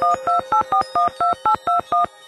Thank you.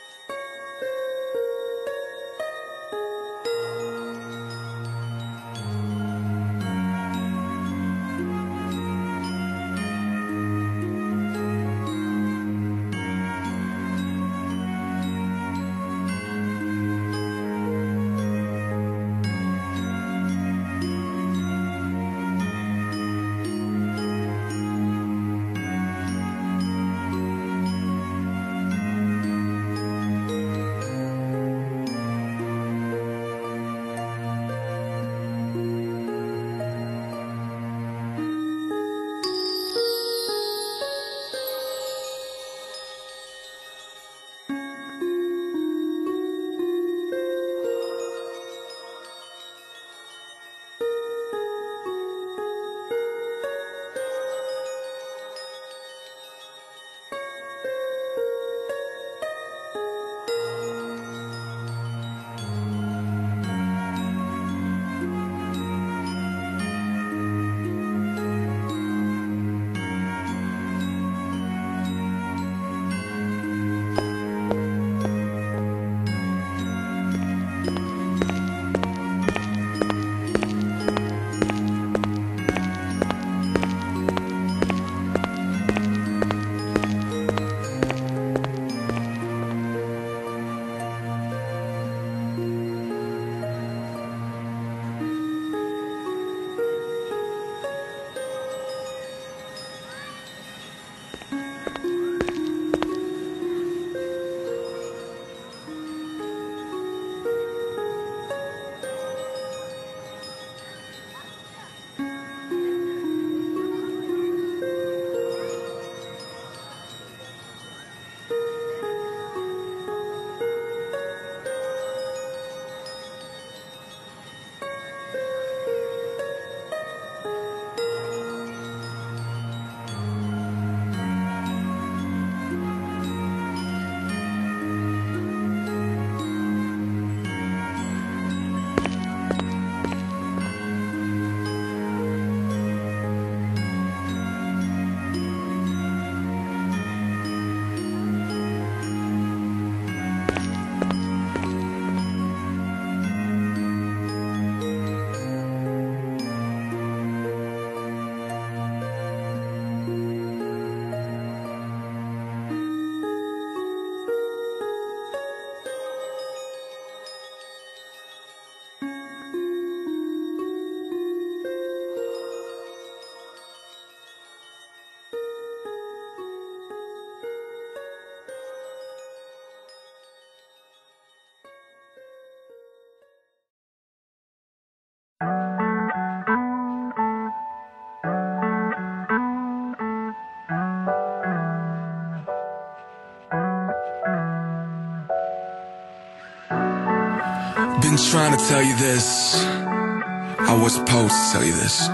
Trying to tell you this. I was supposed to tell you this.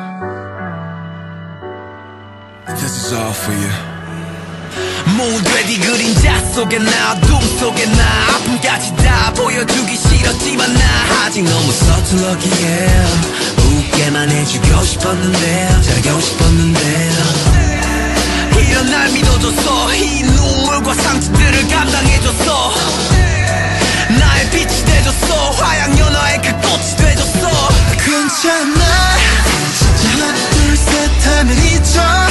This is all for you. 모두의 그림자 속에 나 어둠 속에 나 아픔까지 다 보여주기 싫었지만 나 아직 너무 서툴렀기에 웃게만 해주고 싶었는데 잘하고 싶었는데 이런 날 믿어줬어 이 눈물과 상처들을 감당해줬어 괜찮아. 하나 둘 셋 하면 잊어